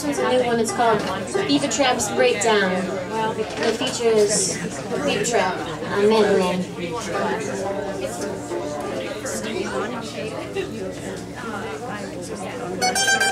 This one's a new one. It's called Beaver Trap's Breakdown. It features Beaver Trap on Mandolin. Thank